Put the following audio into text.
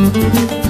Música